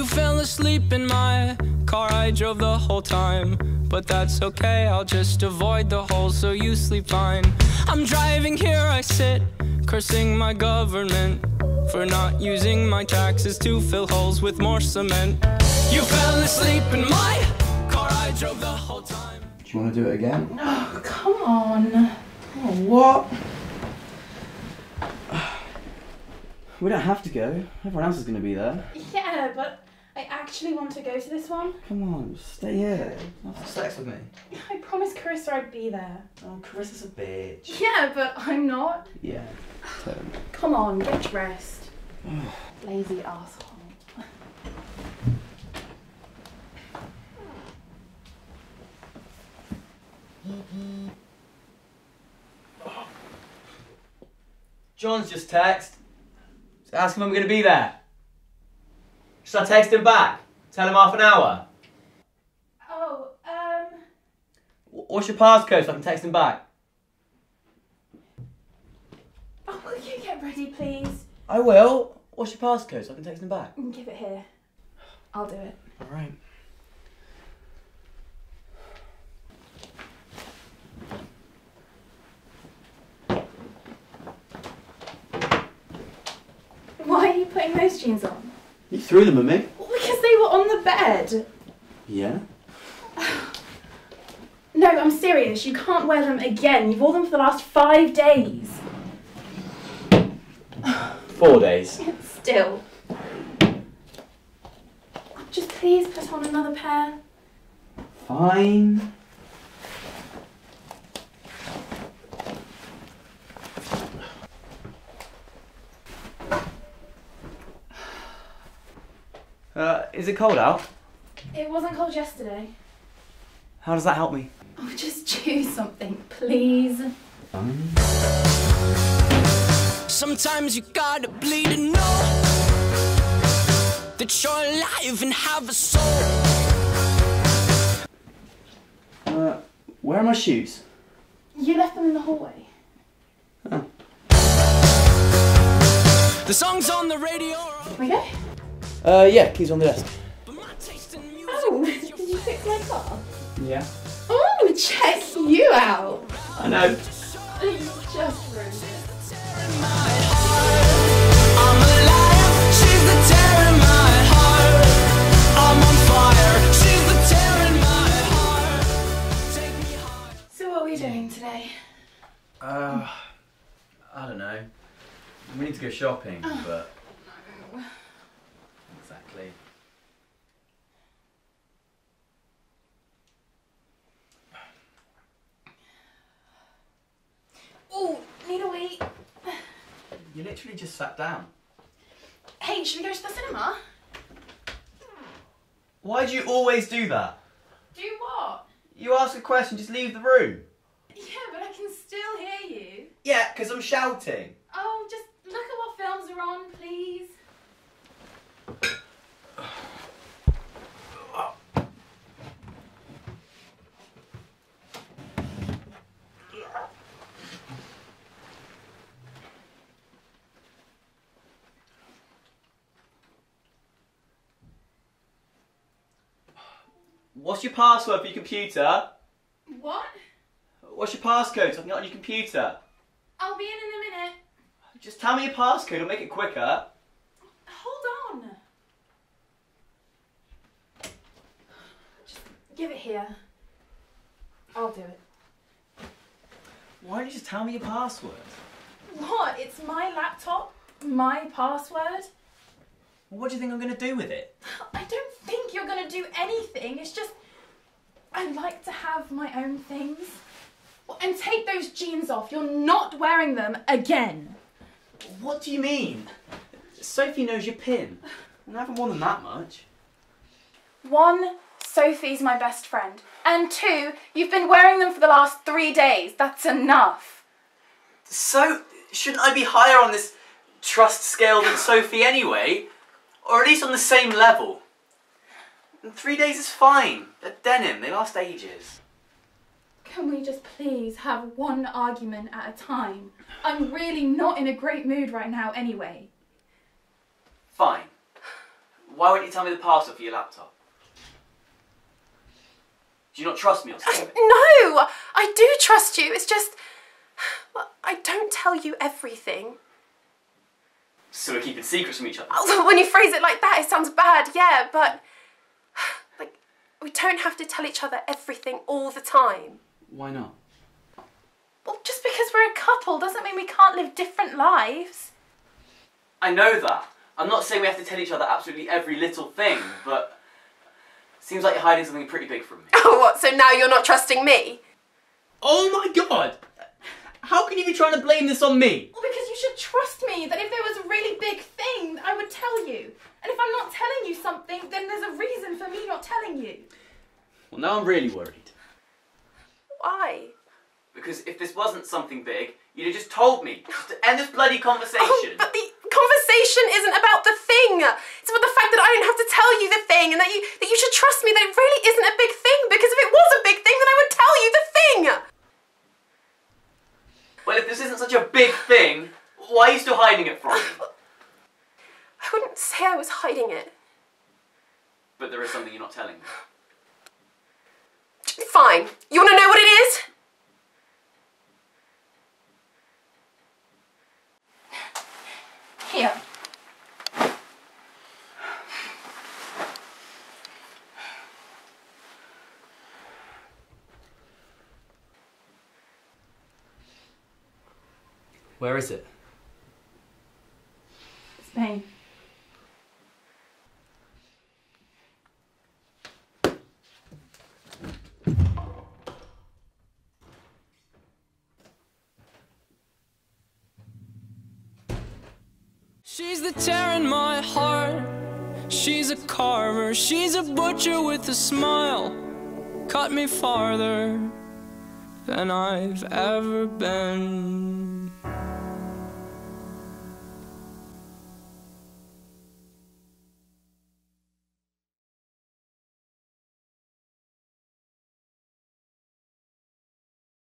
You fell asleep in my car, I drove the whole time. But that's okay, I'll just avoid the hole so you sleep fine. I'm driving here, I sit, cursing my government for not using my taxes to fill holes with more cement. You fell asleep in my car, I drove the whole time. Do you want to do it again? Oh, come on. Oh, what? We don't have to go. Everyone else is going to be there. Yeah, but I actually want to go to this one. Come on, stay here. Have sex with me. I promised Carissa I'd be there. Oh, Carissa's a bitch. Yeah, but I'm not. Yeah, totally. Come on, get dressed. Lazy asshole. John's just text. Just ask him when we're going to be there. Should I text him back? Tell him half an hour. Oh, um. What's your passcode so I can text him back? Oh, will you get ready, please? I will. What's your passcode so I can text him back? Give it here. I'll do it. Alright. Why are you putting those jeans on? You threw them at me? Well, because they were on the bed. Yeah. No, I'm serious. You can't wear them again. You've worn them for the last five days. Four days. Still. Just please put on another pair. Fine. Uh, is it cold out? It wasn't cold yesterday. How does that help me? Oh, just choose something, please. Sometimes you gotta bleed to know that you're alive and have a soul. Uh, where are my shoes? You left them in the hallway. The songs on the radio are Can we go? Uh, yeah, keys on the desk. but my taste in music Oh, is did your you fix my car? Yeah. Oh, check you out. I know. You just ruined it. I'm alive, she's the tear in my heart. I'm on fire, she's the tear in my heart. Take me high. So what are we doing today? Uh, I don't know. We need to go shopping, but. Exactly. Oh, need a wee. You literally just sat down. Hey, should we go to the cinema? Why do you always do that? Do what? You ask a question, just leave the room. Yeah, but I can still hear you. Yeah, because I'm shouting. Oh, just look at what films are on, please. What's your password for your computer? What? What's your passcode so I can get on your computer? I'll be in in a minute. Just tell me your passcode, it'll make it quicker. Hold on. Just give it here. I'll do it. Why don't you just tell me your password? What? It's my laptop? My password? What do you think I'm going to do with it? I don't think you're gonna do anything. It's just I like to have my own things. And take those jeans off. You're not wearing them again. What do you mean? Sophie knows your pin. And I haven't worn them that much. One, Sophie's my best friend. And two, you've been wearing them for the last three days. That's enough. So, shouldn't I be higher on this trust scale than Sophie anyway? Or at least on the same level? And three days is fine. They're denim, they last ages. Can we just please have one argument at a time? I'm really not in a great mood right now anyway. Fine. Why won't you tell me the password for your laptop? Do you not trust me or something? No, I do trust you. It's just. well, I don't tell you everything. So we're keeping secrets from each other. When you phrase it like that, it sounds bad, yeah, but. We don't have to tell each other everything all the time. Why not? Well, just because we're a couple doesn't mean we can't live different lives. I know that. I'm not saying we have to tell each other absolutely every little thing, but seems like you're hiding something pretty big from me. Oh, what? So now you're not trusting me? Oh my god! How can you be trying to blame this on me? Well, because you should trust me that if there was a really big thing, I would tell you. And not telling you something, then there's a reason for me not telling you. Well, now I'm really worried. Why? Because if this wasn't something big, you'd have just told me. Just to end this bloody conversation. Oh, but the conversation isn't about the thing. It's about the fact that I don't have to tell you the thing, and that you that you should trust me that it really isn't a big thing. Because if it was a big thing, then I would tell you the thing. Well, if this isn't such a big thing, why are you still hiding it from me? I wouldn't say I was hiding it. But there is something you're not telling me. Fine. You want to know what it is? Here. Where is it? Spain. She's the tear in my heart. She's a carver. She's a butcher with a smile. Cut me farther than I've ever been.